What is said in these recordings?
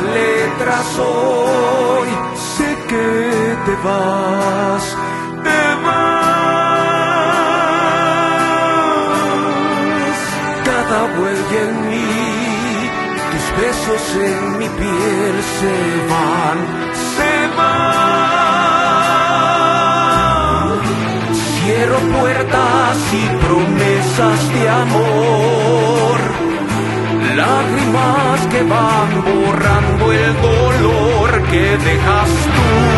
letras hoy. Sé que te vas, te vas. Cada huella en mí, tus besos en mi piel se van, se van. Cierro puertas y promesas de amor lágrimas que van borrando el dolor que dejas tú.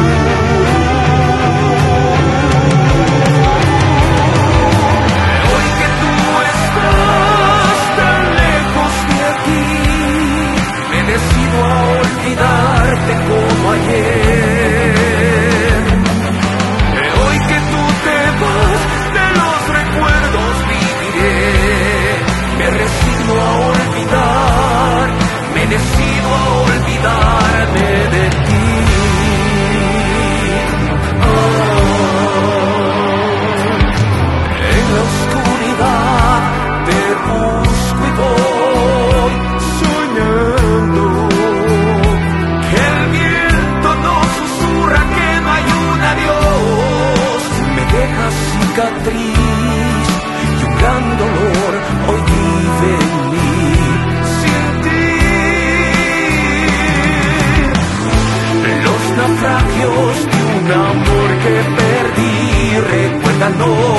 Hennessy un amor que perdí, recuérdalo.